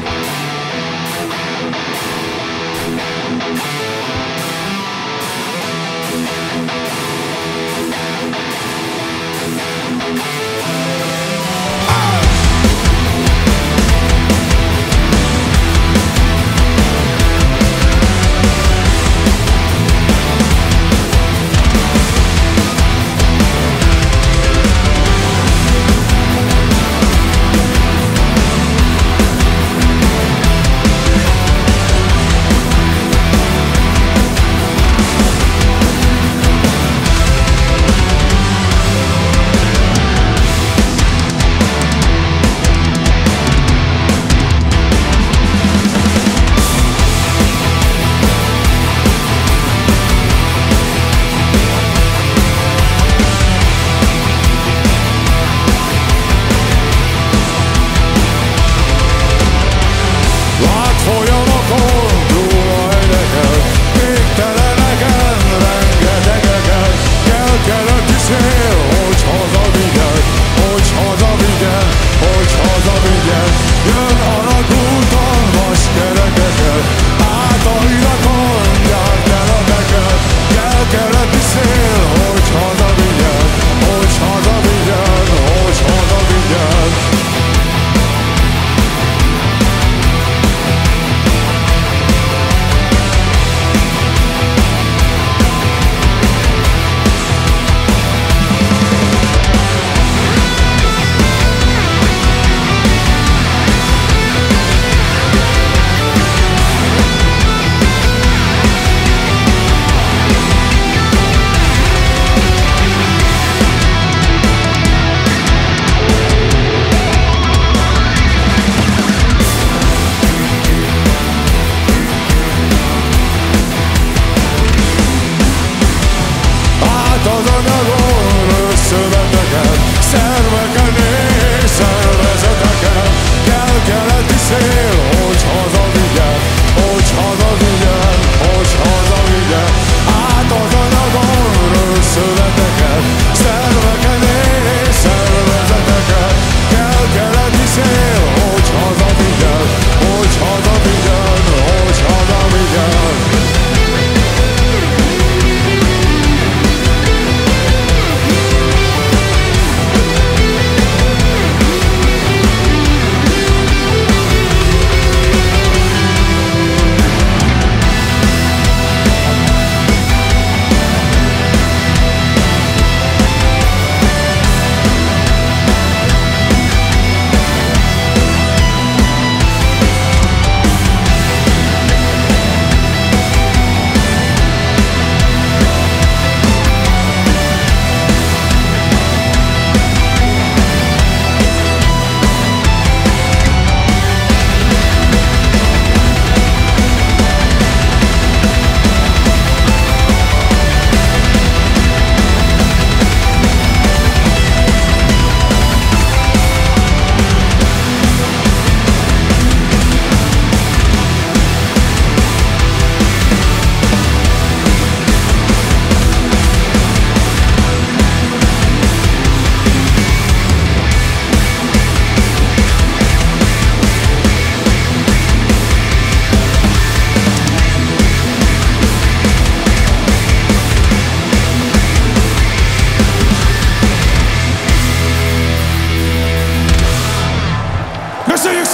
Köszönjük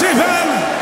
Sivan.